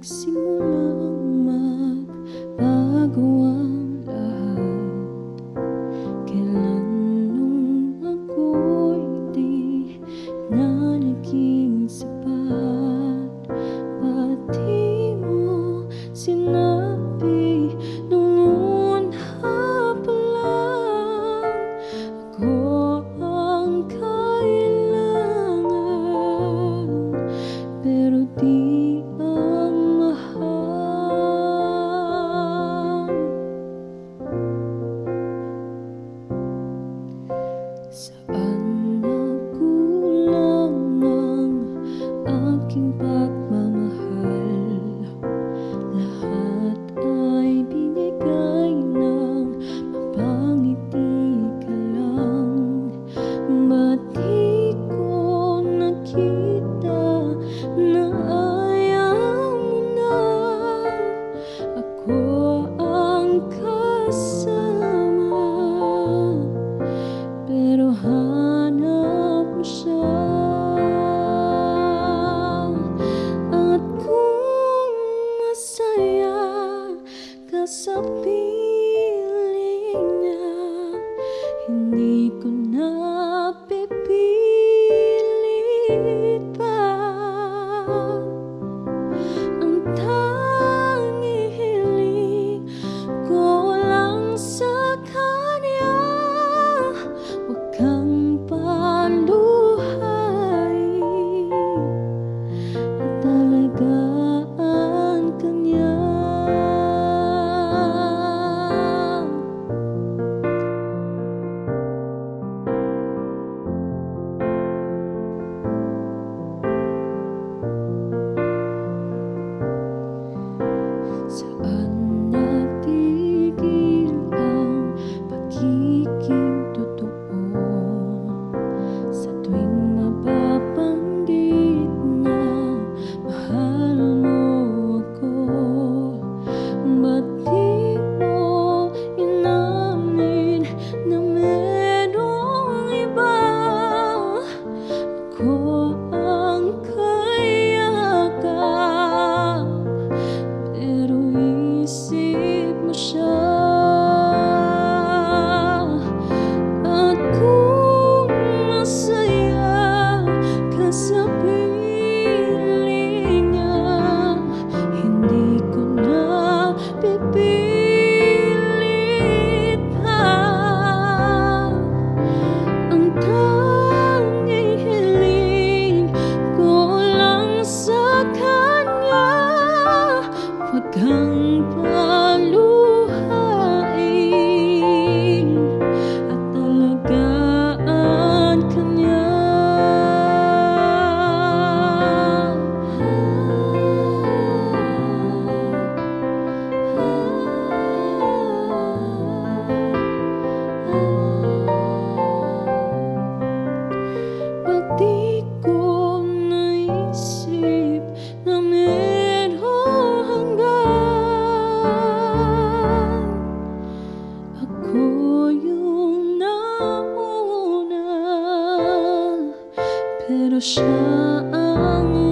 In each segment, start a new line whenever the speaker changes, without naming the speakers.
nagsimulang magbago ang lahat. Kailan nung ako'y di na naging sapat? so てるシャン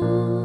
you.